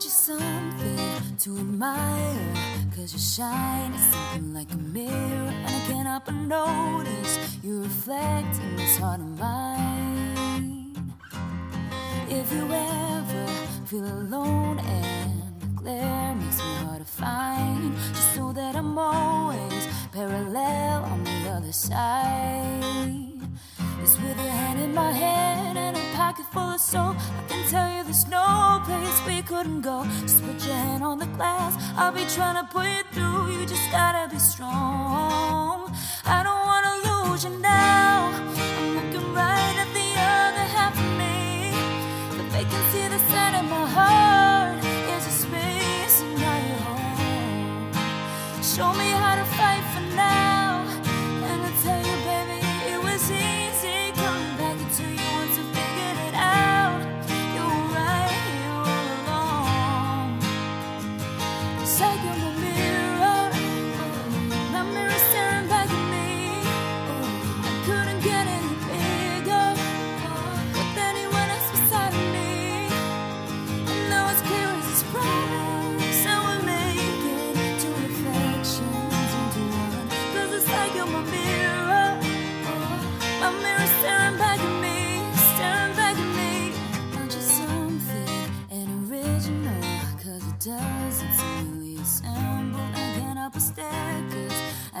aren't you something to admire? Cause you shine, is something like a mirror And I cannot but notice you reflect in this heart of mine. If you ever feel alone and the glare makes me hard to find Just know that I'm always parallel on the other side. It's with your hand in my hand and a pocket full of soul there's no place we couldn't go Just your hand on the glass. I'll be trying to pull you through You just gotta be strong. I don't wanna lose you now.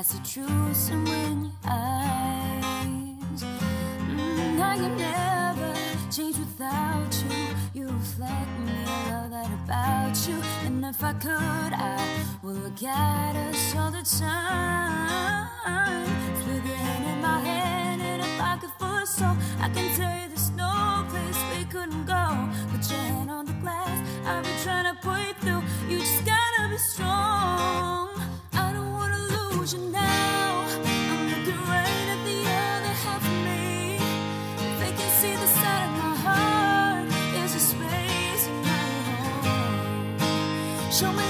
as the truth in your eyes. Mm, I can never change without you. You reflect me, I love that about you. And if I could, I would look at us all the time. It's within in my head and if I could of soul. I can tell you there's no place we couldn't go. Put your hand on the glass, I've been trying to put you through. You just gotta be strong. show me